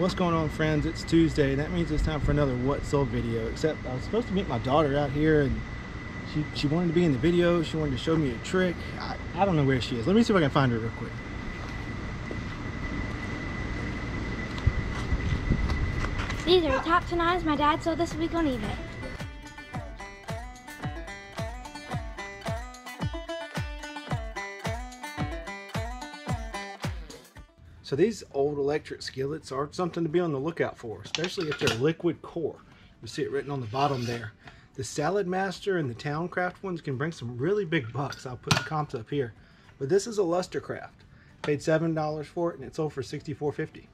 What's going on friends? It's Tuesday. That means it's time for another What Sold video. Except I was supposed to meet my daughter out here and she, she wanted to be in the video. She wanted to show me a trick. I, I don't know where she is. Let me see if I can find her real quick. These are top 10 items my dad sold this week on eBay. So these old electric skillets are something to be on the lookout for, especially if they're liquid core. You see it written on the bottom there. The Salad Master and the Towncraft ones can bring some really big bucks. I'll put the comps up here. But this is a Lustercraft. Paid $7 for it and it sold for $64.50.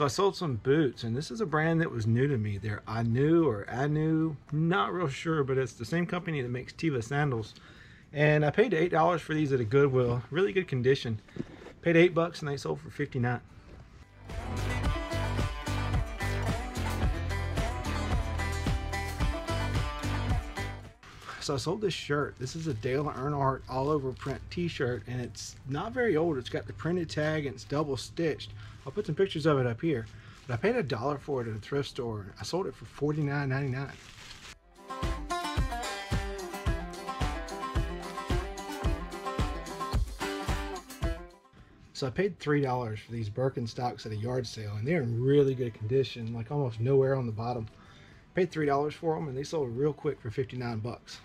So I sold some boots, and this is a brand that was new to me. They're Ahnu or Anu, not real sure, but it's the same company that makes Teva sandals. And I paid eight dollars for these at a Goodwill, really good condition. Paid eight bucks, and they sold for 59. So I sold this shirt. This is a Dale Earnhardt all over print t-shirt and it's not very old. It's got the printed tag and it's double stitched. I'll put some pictures of it up here. But I paid a dollar for it at a thrift store. I sold it for $49.99. So I paid $3 for these Birkenstocks at a yard sale and they're in really good condition, like almost nowhere on the bottom. Paid $3 for them and they sold real quick for 59 bucks.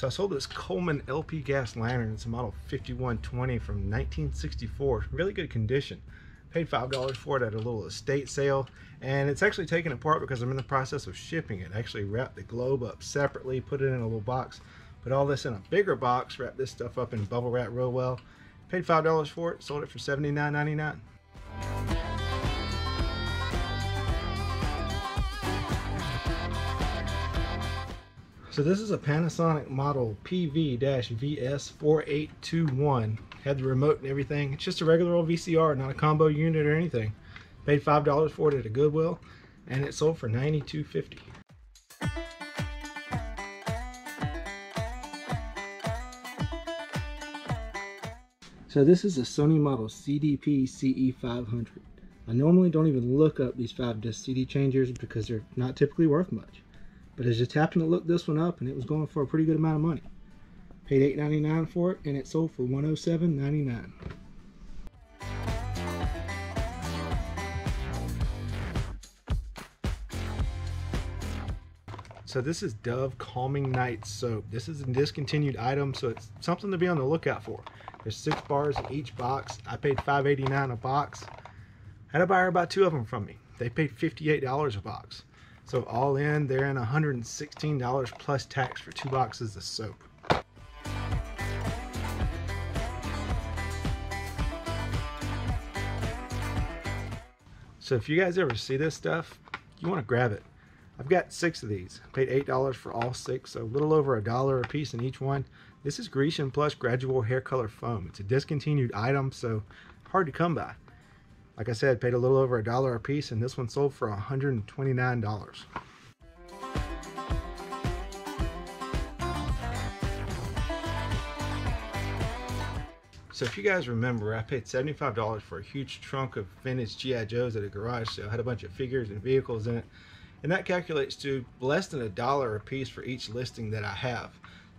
So I sold this Coleman LP gas lantern. It's a model 5120 from 1964. Really good condition. Paid $5 for it at a little estate sale. And it's actually taken apart because I'm in the process of shipping it. I actually wrapped the globe up separately, put it in a little box, put all this in a bigger box, wrapped this stuff up in bubble wrap real well. Paid $5 for it, sold it for $79.99. So this is a Panasonic model PV-VS4821. Had the remote and everything. It's just a regular old VCR, not a combo unit or anything. Paid $5 for it at a Goodwill, and it sold for $92.50. So this is a Sony model CDP CE500. I normally don't even look up these 5 disc CD changers because they're not typically worth much. But I just happened to look this one up and it was going for a pretty good amount of money. Paid $8.99 for it and it sold for $107.99. So this is Dove Calming Night Soap. This is a discontinued item, so it's something to be on the lookout for. There's six bars in each box. I paid $5.89 a box. Had a buyer about two of them from me. They paid $58 a box. So all in, they're in $116 plus tax for two boxes of soap. So if you guys ever see this stuff, you want to grab it. I've got six of these. I paid $8 for all six, so a little over a dollar a piece in each one. This is Grecian Plus Gradual Hair Color Foam. It's a discontinued item, so hard to come by. Like I said, paid a little over a dollar a piece, and this one sold for $129. So if you guys remember, I paid $75 for a huge trunk of vintage G.I. Joes at a garage sale. had a bunch of figures and vehicles in it. And that calculates to less than a dollar a piece for each listing that I have.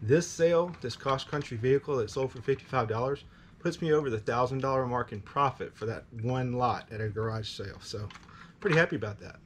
This sale, this cross country vehicle that sold for $55, puts me over the thousand dollar mark in profit for that one lot at a garage sale. So pretty happy about that